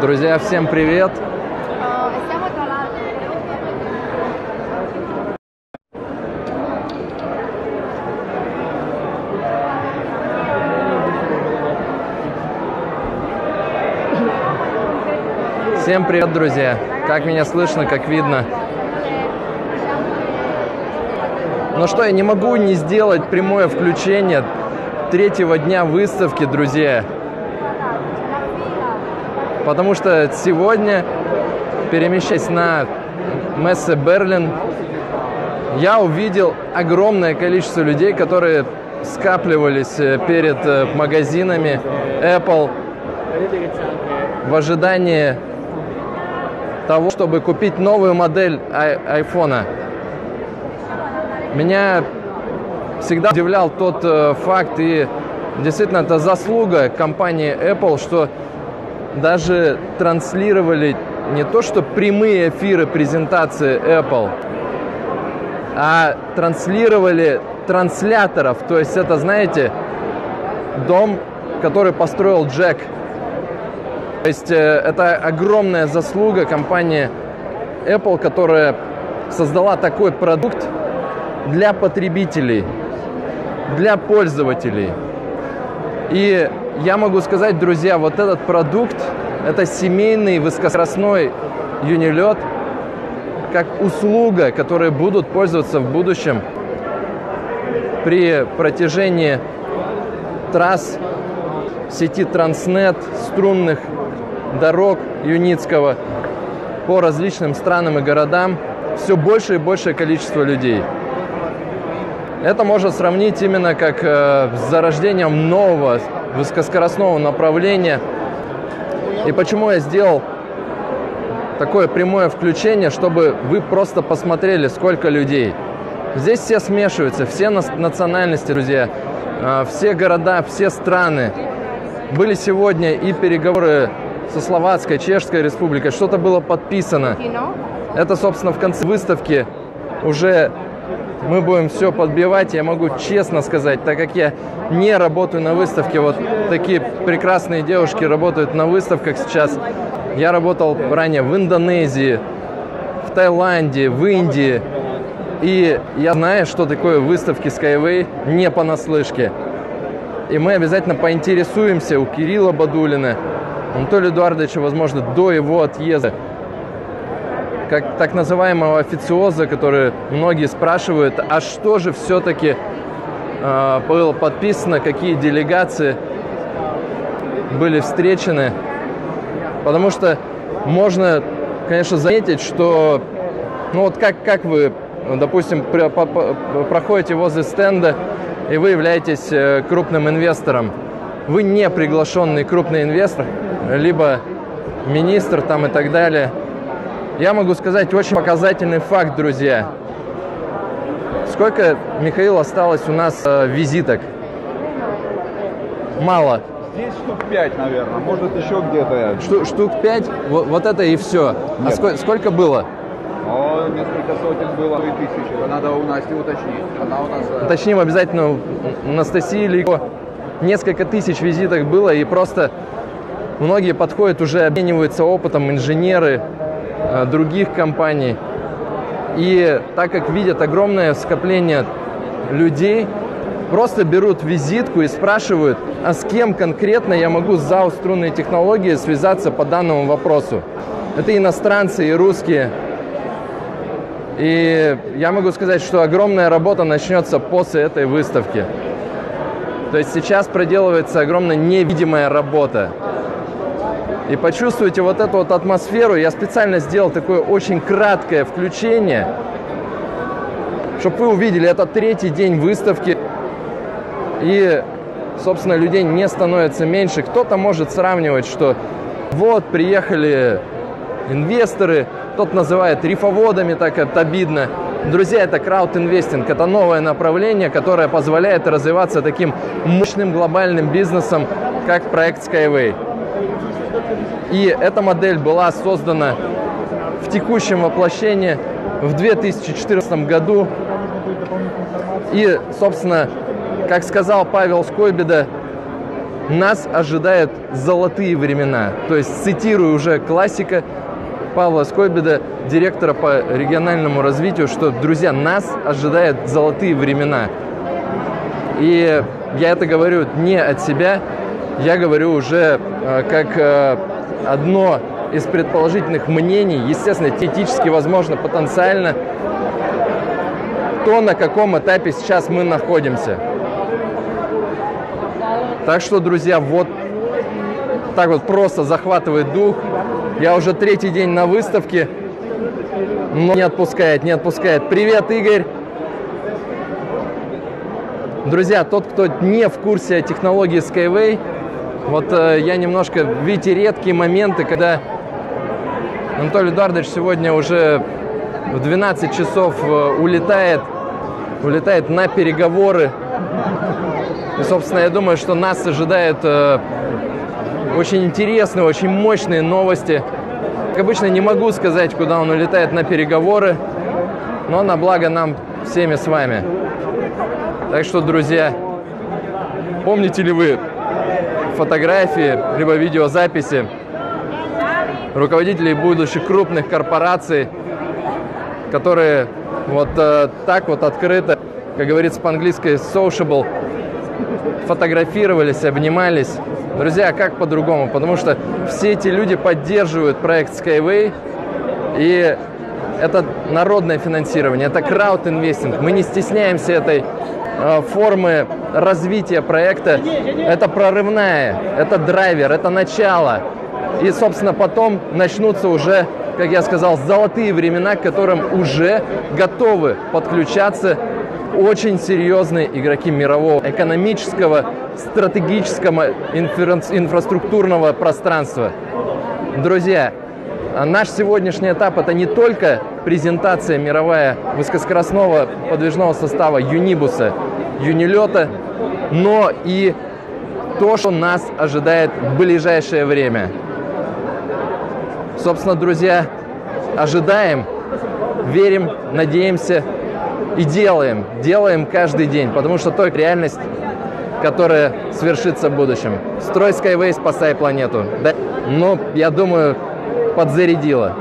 Друзья, всем привет! Всем привет, друзья! Как меня слышно, как видно? Ну что, я не могу не сделать прямое включение третьего дня выставки, друзья. Потому что сегодня, перемещаясь на Мессе Берлин, я увидел огромное количество людей, которые скапливались э, перед э, магазинами Apple в ожидании того, чтобы купить новую модель ай- айфона. Меня всегда удивлял тот э, факт, и действительно это заслуга компании Apple, что даже транслировали не то, что прямые эфиры презентации Apple, а транслировали трансляторов. То есть это, знаете, дом, который построил Джек. То есть э, это огромная заслуга компании Apple, которая создала такой продукт для потребителей, для пользователей. И я могу сказать, друзья, вот этот продукт, это семейный высокоскоростной юнилет, как услуга, которой будут пользоваться в будущем при протяжении трасс сети Транснет, струнных дорог Юницкого по различным странам и городам все больше и большее количество людей. Это можно сравнить именно как э, с зарождением нового высокоскоростного направления. И почему я сделал такое прямое включение, чтобы вы просто посмотрели, сколько людей. Здесь все смешиваются, все национальности, друзья, э, все города, все страны. Были сегодня и переговоры со Словацкой, Чешской республикой, что-то было подписано. Это, собственно, в конце выставки уже мы будем все подбивать. Я могу честно сказать, так как я не работаю на выставке, вот такие прекрасные девушки работают на выставках сейчас. Я работал ранее в Индонезии, в Таиланде, в Индии. И я знаю, что такое выставки Skyway не понаслышке. И мы обязательно поинтересуемся у Кирилла Бадулина, Анатолия Эдуардовича, возможно, до его отъезда как так называемого официоза, который многие спрашивают, а что же все-таки э, было подписано, какие делегации были встречены. Потому что можно, конечно, заметить, что, ну вот как, как вы, допустим, при- по- по- проходите возле стенда, и вы являетесь э, крупным инвестором. Вы не приглашенный крупный инвестор, либо министр там и так далее – я могу сказать очень показательный факт, друзья. Сколько, Михаил, осталось у нас э, визиток? Мало. Здесь штук 5, наверное. Может, еще где-то. Шту- штук пять, вот, вот это и все. А Нет. сколько, сколько было? О, несколько сотен было, и тысячи. Надо у Насти уточнить. Она у нас... э, Уточним обязательно у Анастасии Лико. Несколько тысяч визиток было, и просто многие подходят, уже обмениваются опытом инженеры других компаний. И так как видят огромное скопление людей, просто берут визитку и спрашивают, а с кем конкретно я могу с ЗАО «Струнные технологии» связаться по данному вопросу. Это иностранцы и русские. И я могу сказать, что огромная работа начнется после этой выставки. То есть сейчас проделывается огромная невидимая работа. И почувствуйте вот эту вот атмосферу. Я специально сделал такое очень краткое включение, чтобы вы увидели, это третий день выставки. И, собственно, людей не становится меньше. Кто-то может сравнивать, что вот приехали инвесторы, кто-то называет рифоводами, так это обидно. Друзья, это краудинвестинг, это новое направление, которое позволяет развиваться таким мощным глобальным бизнесом, как проект Skyway. И эта модель была создана в текущем воплощении в 2014 году. И, собственно, как сказал Павел Скойбеда, нас ожидают золотые времена. То есть цитирую уже классика Павла Скойбеда, директора по региональному развитию, что, друзья, нас ожидают золотые времена. И я это говорю не от себя, я говорю уже как э, одно из предположительных мнений, естественно, теоретически, возможно, потенциально, то, на каком этапе сейчас мы находимся. Так что, друзья, вот так вот просто захватывает дух. Я уже третий день на выставке, но не отпускает, не отпускает. Привет, Игорь! Друзья, тот, кто не в курсе технологии Skyway, вот э, я немножко, видите, редкие моменты, когда Анатолий Эдуардович сегодня уже в 12 часов э, улетает, улетает на переговоры. И, собственно, я думаю, что нас ожидают э, очень интересные, очень мощные новости. Как обычно, не могу сказать, куда он улетает на переговоры, но на благо нам всеми с вами. Так что, друзья, помните ли вы фотографии, либо видеозаписи руководителей будущих крупных корпораций, которые вот э, так вот открыто, как говорится по-английски, sociable, фотографировались, обнимались. Друзья, как по-другому? Потому что все эти люди поддерживают проект Skyway, и это народное финансирование, это крауд-инвестинг. Мы не стесняемся этой э, формы развития проекта. Это прорывная, это драйвер, это начало. И, собственно, потом начнутся уже, как я сказал, золотые времена, к которым уже готовы подключаться очень серьезные игроки мирового экономического, стратегического, инфра инфраструктурного пространства. Друзья, наш сегодняшний этап это не только презентация мировая высокоскоростного подвижного состава Юнибуса, Юнилета, но и то, что нас ожидает в ближайшее время. Собственно, друзья, ожидаем, верим, надеемся и делаем. Делаем каждый день, потому что только реальность, которая свершится в будущем. Строй Skyway, спасай планету. Да? Ну, я думаю, подзарядила.